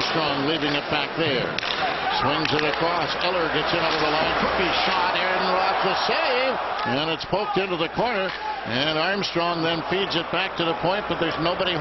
Armstrong leaving it back there. Swings it across. Eller gets it out the line. Cookie shot. Aaron Roth the save. And it's poked into the corner. And Armstrong then feeds it back to the point, but there's nobody home.